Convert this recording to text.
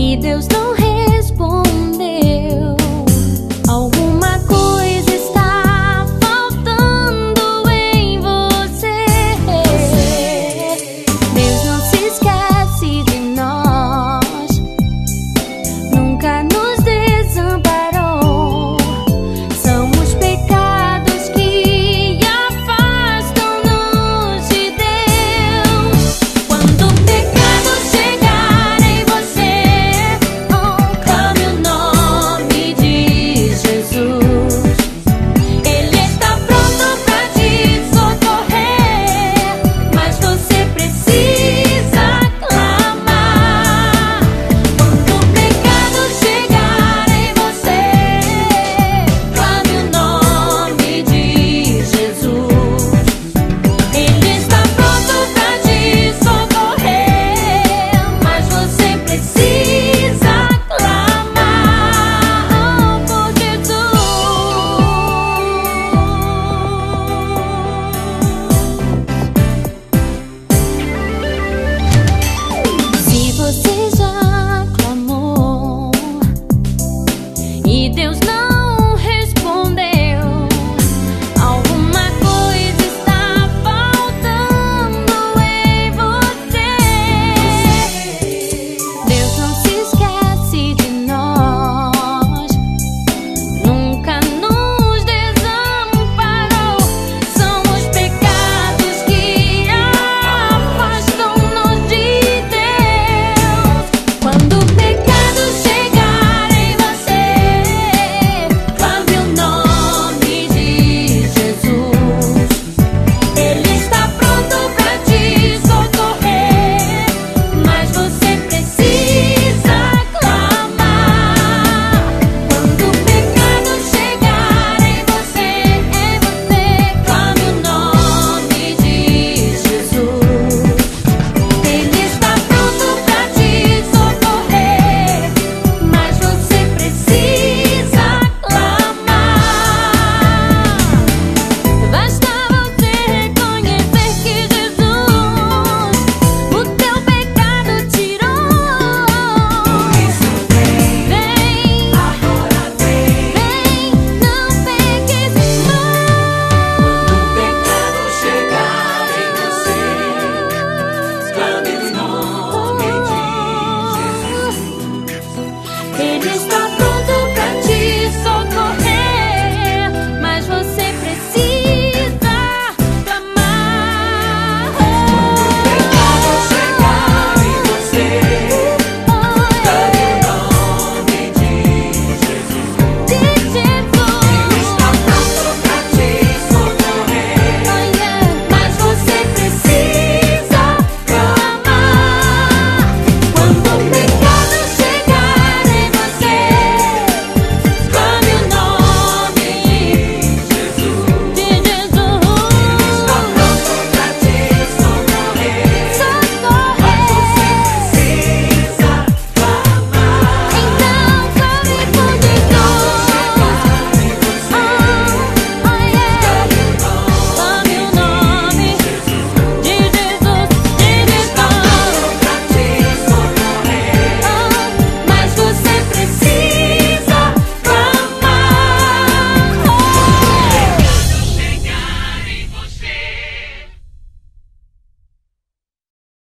que Deus não